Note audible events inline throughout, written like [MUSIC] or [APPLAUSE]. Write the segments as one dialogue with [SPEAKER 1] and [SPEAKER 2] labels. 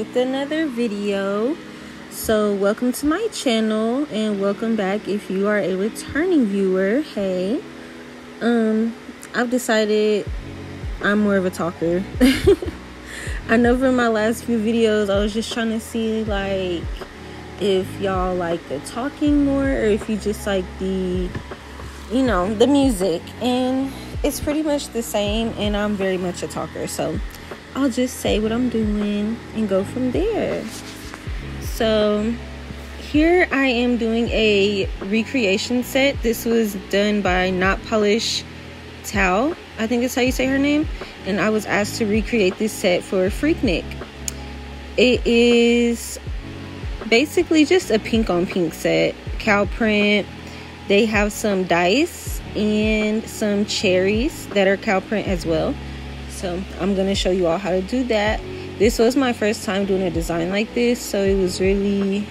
[SPEAKER 1] with another video. So, welcome to my channel and welcome back if you are a returning viewer. Hey, um, I've decided I'm more of a talker. [LAUGHS] I know from my last few videos, I was just trying to see like if y'all like the talking more or if you just like the, you know, the music. And it's pretty much the same, and I'm very much a talker. So, I'll just say what I'm doing and go from there. So, here I am doing a recreation set. This was done by Not Polish Tao, I think that's how you say her name. And I was asked to recreate this set for Freaknik. It is basically just a pink on pink set, cow print. They have some dice and some cherries that are cow print as well. So I'm gonna show you all how to do that. This was my first time doing a design like this, so it was really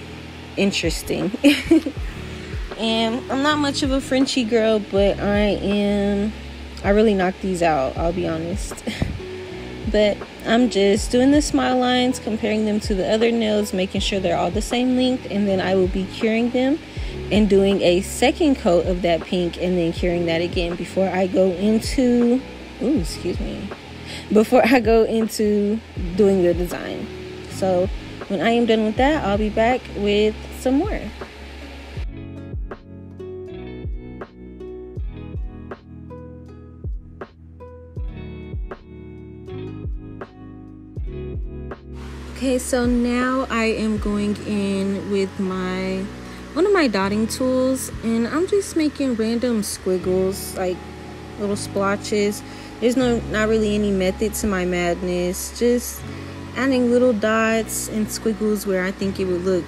[SPEAKER 1] interesting. [LAUGHS] and I'm not much of a Frenchy girl, but I am, I really knocked these out, I'll be honest. [LAUGHS] but I'm just doing the smile lines, comparing them to the other nails, making sure they're all the same length, and then I will be curing them and doing a second coat of that pink and then curing that again before I go into, ooh, excuse me, before I go into doing the design. So when I am done with that, I'll be back with some more. Okay, so now I am going in with my one of my dotting tools and I'm just making random squiggles like little splotches there's no not really any method to my madness. Just adding little dots and squiggles where I think it would look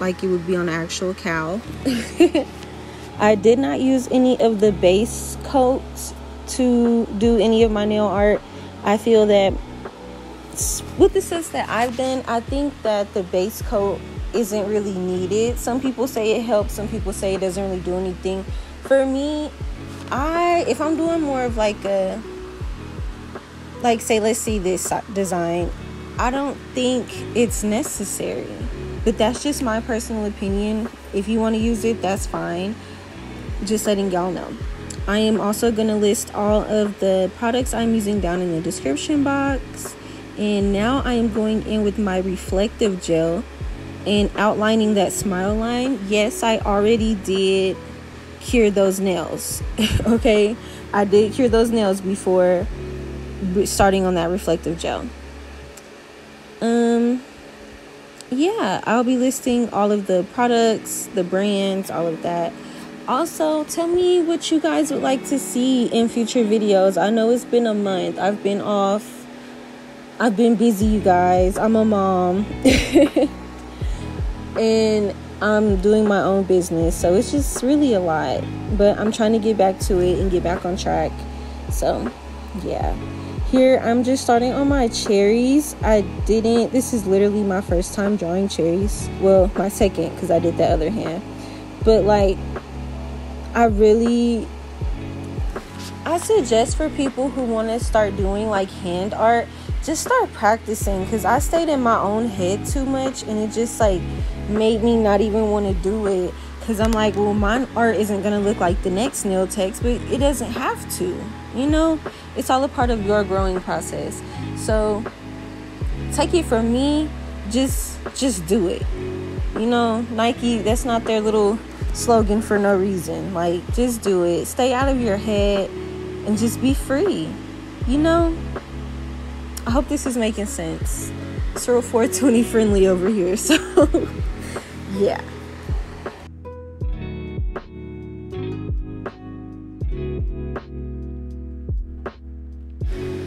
[SPEAKER 1] like it would be on an actual cow. [LAUGHS] I did not use any of the base coats to do any of my nail art. I feel that with the sets that I've done I think that the base coat isn't really needed. Some people say it helps some people say it doesn't really do anything. For me I if I'm doing more of like a like say let's see this design. I don't think it's necessary but that's just my personal opinion. If you want to use it that's fine. Just letting y'all know. I am also going to list all of the products i'm using down in the description box. And now i am going in with my reflective gel and outlining that smile line. Yes i already did cure those nails [LAUGHS] okay? I did cure those nails before starting on that reflective gel. Um, yeah, I'll be listing all of the products, the brands, all of that. Also, tell me what you guys would like to see in future videos. I know it's been a month. I've been off. I've been busy, you guys. I'm a mom. [LAUGHS] and I'm doing my own business. So it's just really a lot. But I'm trying to get back to it and get back on track. So, yeah. Here i'm just starting on my cherries. I didn't this is literally my first time drawing cherries. Well my second because i did the other hand. But like i really i suggest for people who want to start doing like hand art just start practicing because i stayed in my own head too much and it just like made me not even want to do it. Because i'm like well my art isn't gonna look like the next nail text but it doesn't have to you know it's all a part of your growing process. So take it from me just just do it. You know nike that's not their little slogan for no reason. Like just do it. Stay out of your head and just be free. You know i hope this is making sense. It's real 420 friendly over here [LAUGHS] so yeah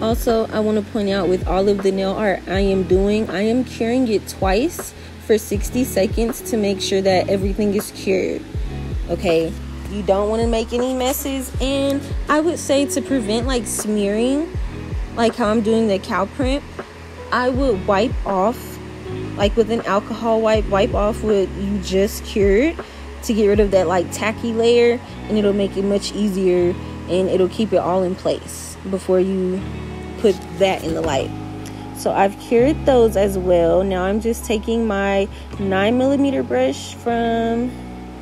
[SPEAKER 1] Also, I want to point out with all of the nail art I am doing, I am curing it twice for 60 seconds to make sure that everything is cured. Okay, you don't want to make any messes, and I would say to prevent like smearing, like how I'm doing the cow print, I would wipe off, like with an alcohol wipe, wipe off what you just cured to get rid of that like tacky layer, and it'll make it much easier and it'll keep it all in place before you put that in the light. So I've cured those as well. Now I'm just taking my 9 millimeter brush from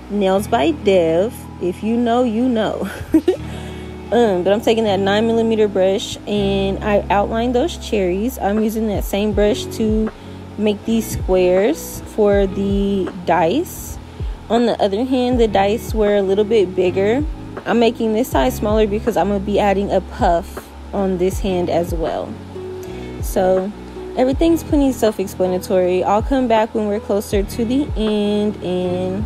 [SPEAKER 1] Nailz by Dev. If you know, you know. [LAUGHS] um, but I'm taking that 9 millimeter brush and I outlined those cherries. I'm using that same brush to make these squares for the dice. On the other hand, the dice were a little bit bigger. I'm making this size smaller because I'm going to be adding a puff on this hand as well. So everything's pretty self-explanatory. I'll come back when we're closer to the end and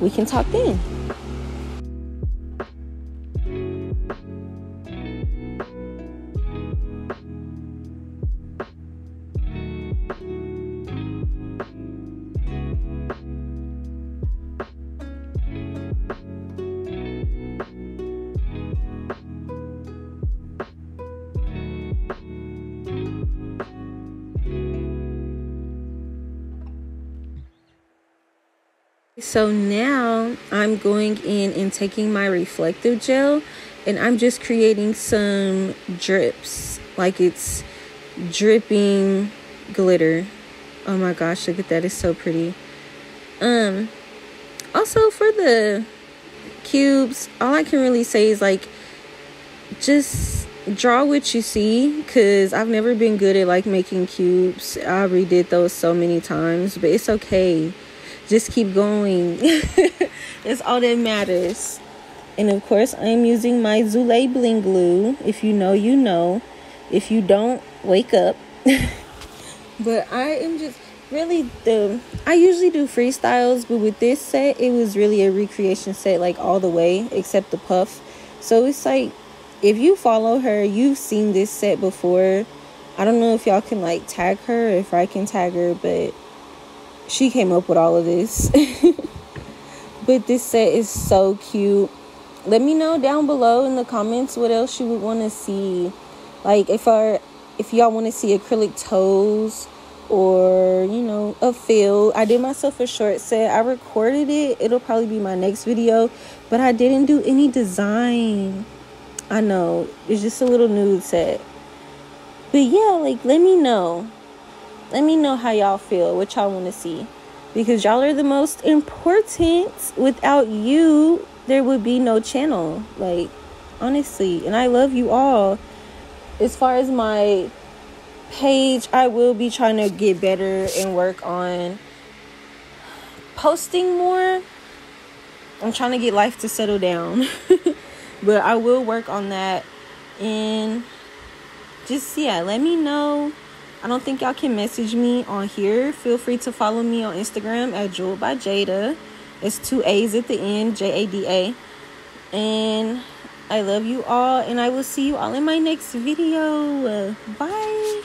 [SPEAKER 1] we can talk then. So now I'm going in and taking my reflective gel and I'm just creating some drips like it's dripping glitter. Oh my gosh, look at that. It's so pretty. Um also for the cubes, all I can really say is like just draw what you see because I've never been good at like making cubes. I redid those so many times, but it's okay just keep going. [LAUGHS] That's all that matters. And of course, I am using my Zule Bling Glue. If you know, you know. If you don't, wake up. [LAUGHS] but I am just really the I usually do freestyles, but with this set, it was really a recreation set like all the way except the puff. So it's like if you follow her, you've seen this set before. I don't know if y'all can like tag her, if I can tag her, but she came up with all of this. [LAUGHS] but this set is so cute. Let me know down below in the comments what else you would want to see. Like if I if y'all want to see acrylic toes or you know a feel i did myself a short set. I recorded it. It'll probably be my next video. But i didn't do any design. I know. It's just a little nude set. But yeah like let me know let me know how y'all feel, what y'all want to see. Because y'all are the most important. Without you, there would be no channel. Like, honestly. And I love you all. As far as my page, I will be trying to get better and work on posting more. I'm trying to get life to settle down. [LAUGHS] but I will work on that. And just, yeah, let me know I don't think y'all can message me on here. Feel free to follow me on Instagram at Jeweled by Jada. It's two A's at the end, J A D A. And I love you all, and I will see you all in my next video. Bye.